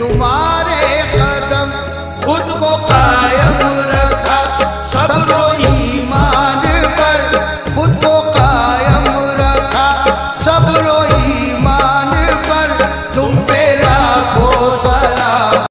तुम्हारे कदम खुद को कायम रखा सब ईमान पर खुद को कायम रखा सब